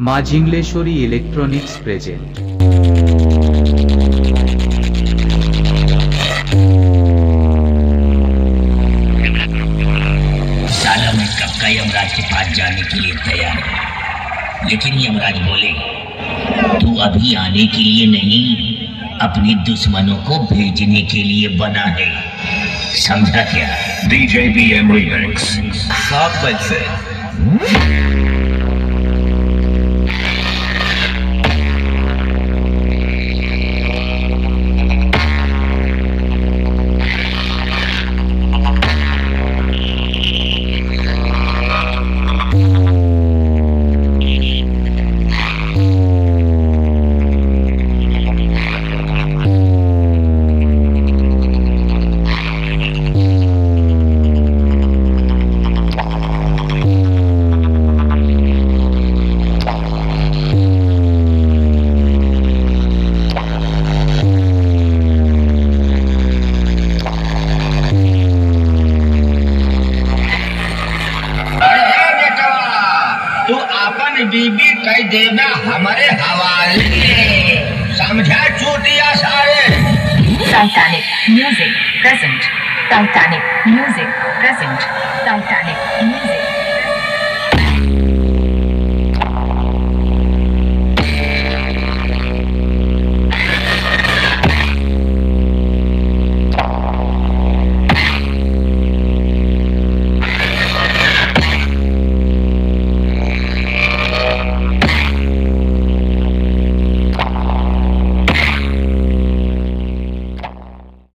माझिंगलेश्वरी electronics present साला मैं कब का यमराज के पास जाने के लिए तैयार हूँ? लेकिन यमराज बोले तू अभी आने के लिए नहीं अपने दुश्मनों को भेजने के लिए बना है। समझा क्या? बीजेपी एमरी हाँ बच्चे तू अपन बीबी कह देना हमारे हवाले। समझा चूटिया सारे? Titanic music present Titanic music present Titanic music